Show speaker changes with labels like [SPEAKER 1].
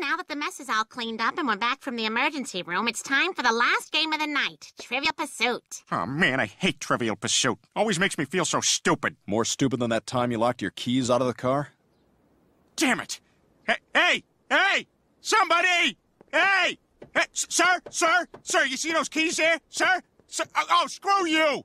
[SPEAKER 1] now that the mess is all cleaned up and we're back from the emergency room, it's time for the last game of the night Trivial Pursuit.
[SPEAKER 2] Oh, man, I hate Trivial Pursuit. Always makes me feel so stupid.
[SPEAKER 3] More stupid than that time you locked your keys out of the car?
[SPEAKER 2] Damn it. Hey, hey, hey! Somebody! Hey! hey sir, sir, sir, you see those keys there? Sir? sir oh, oh, screw you!